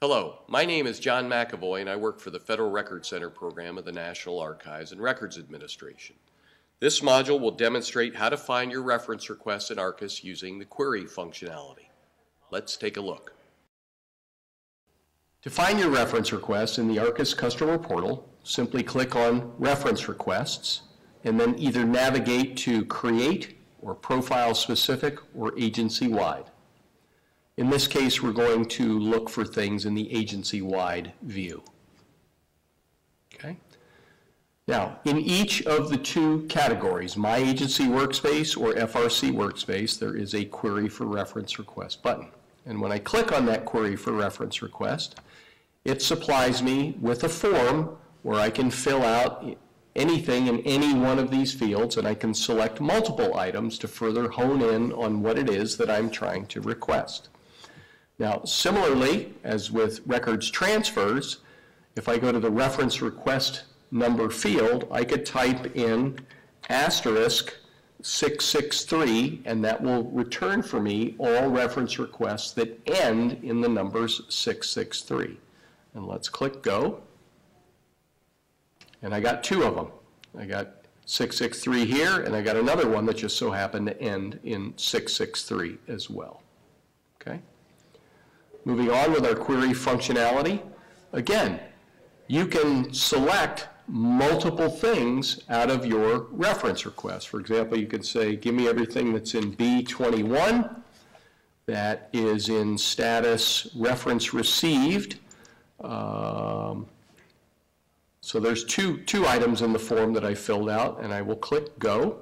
Hello, my name is John McAvoy and I work for the Federal Record Center program of the National Archives and Records Administration. This module will demonstrate how to find your reference requests in ARCIS using the query functionality. Let's take a look. To find your reference requests in the ARCIS customer portal, simply click on Reference Requests and then either navigate to Create or Profile Specific or Agency Wide. In this case, we're going to look for things in the agency-wide view. Okay? Now, in each of the two categories, My Agency Workspace or FRC Workspace, there is a Query for Reference Request button. And when I click on that Query for Reference Request, it supplies me with a form where I can fill out anything in any one of these fields, and I can select multiple items to further hone in on what it is that I'm trying to request. Now, similarly, as with records transfers, if I go to the reference request number field, I could type in asterisk 663, and that will return for me all reference requests that end in the numbers 663. And let's click go. And I got two of them. I got 663 here, and I got another one that just so happened to end in 663 as well. Okay? Moving on with our query functionality. Again, you can select multiple things out of your reference request. For example, you could say, give me everything that's in B21 that is in status reference received. Um, so there's two, two items in the form that I filled out, and I will click Go.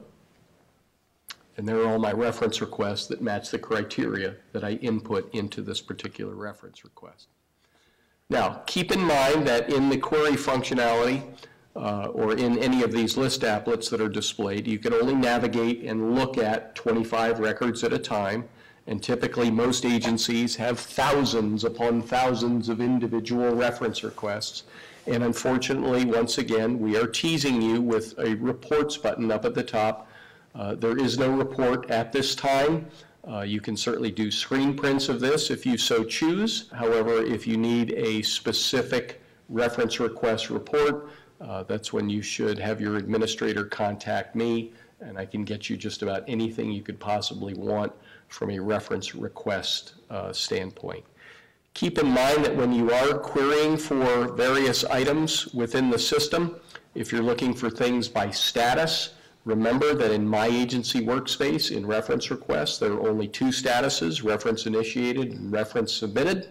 And there are all my reference requests that match the criteria that I input into this particular reference request. Now, keep in mind that in the query functionality, uh, or in any of these list applets that are displayed, you can only navigate and look at 25 records at a time. And typically, most agencies have thousands upon thousands of individual reference requests. And unfortunately, once again, we are teasing you with a reports button up at the top there is no report at this time. Uh, you can certainly do screen prints of this if you so choose. However, if you need a specific reference request report, uh, that's when you should have your administrator contact me and I can get you just about anything you could possibly want from a reference request uh, standpoint. Keep in mind that when you are querying for various items within the system, if you're looking for things by status, Remember that in My Agency Workspace, in reference requests, there are only two statuses, reference initiated and reference submitted.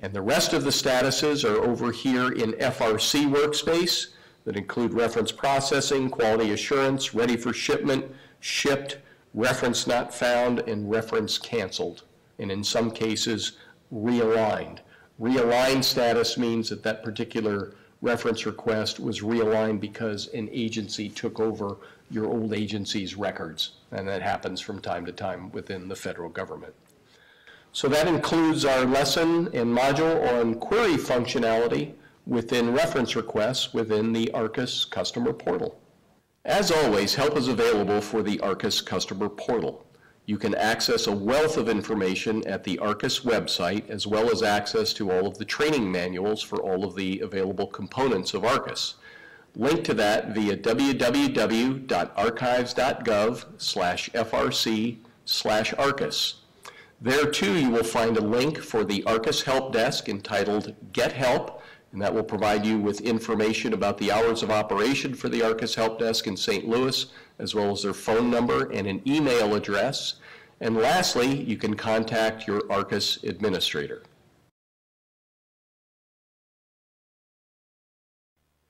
And the rest of the statuses are over here in FRC Workspace that include reference processing, quality assurance, ready for shipment, shipped, reference not found, and reference canceled. And in some cases, realigned. Realigned status means that that particular reference request was realigned because an agency took over your old agency's records, and that happens from time to time within the federal government. So that includes our lesson and module on query functionality within reference requests within the ARCIS customer portal. As always, help is available for the ARCIS customer portal. You can access a wealth of information at the ARCIS website, as well as access to all of the training manuals for all of the available components of ARCIS. Link to that via www.archives.gov slash FRC slash ARCIS. There too you will find a link for the ARCIS Help Desk entitled Get Help, and that will provide you with information about the hours of operation for the ARCIS Help Desk in St. Louis, as well as their phone number and an email address. And lastly, you can contact your ARCIS administrator.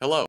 Hello.